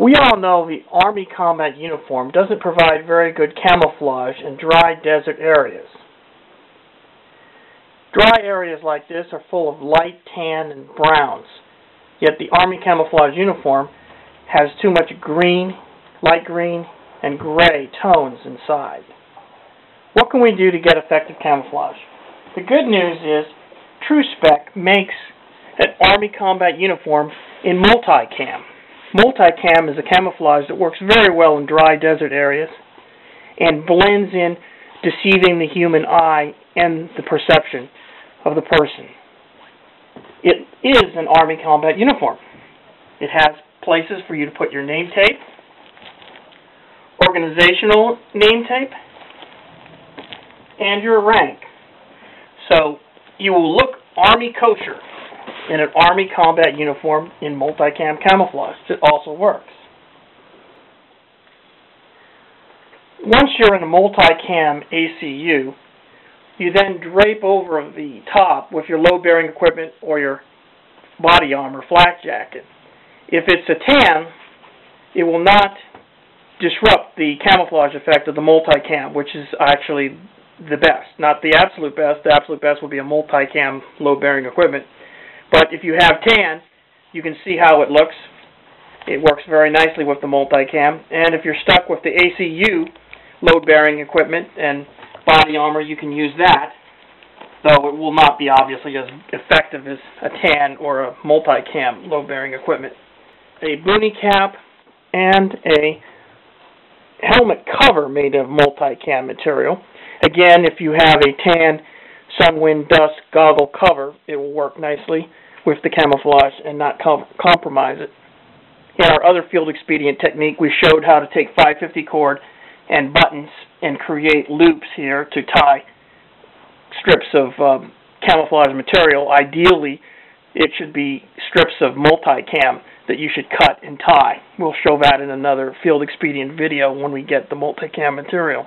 We all know the Army combat uniform doesn't provide very good camouflage in dry desert areas. Dry areas like this are full of light tan and browns, yet the Army camouflage uniform has too much green, light green, and gray tones inside. What can we do to get effective camouflage? The good news is Tru-Spec makes an Army combat uniform in multicam. Multicam is a camouflage that works very well in dry desert areas and blends in, deceiving the human eye and the perception of the person. It is an Army combat uniform. It has places for you to put your name tape, organizational name tape, and your rank. So you will look Army kosher in an Army combat uniform in multicam camouflage. It also works. Once you're in a multicam ACU, you then drape over the top with your load-bearing equipment or your body armor flak jacket. If it's a tan, it will not disrupt the camouflage effect of the multicam, which is actually the best. Not the absolute best. The absolute best would be a multicam load-bearing equipment. But if you have tan, you can see how it looks. It works very nicely with the multicam. And if you're stuck with the ACU load-bearing equipment and body armor, you can use that, though it will not be obviously as effective as a tan or a multicam load-bearing equipment. A boonie cap and a helmet cover made of multicam material. Again, if you have a tan sun, wind, dust goggle cover, it will work nicely with the camouflage and not com compromise it. In our other field expedient technique, we showed how to take 550 cord and buttons and create loops here to tie strips of um, camouflage material. Ideally, it should be strips of multicam that you should cut and tie. We'll show that in another field expedient video when we get the multicam material.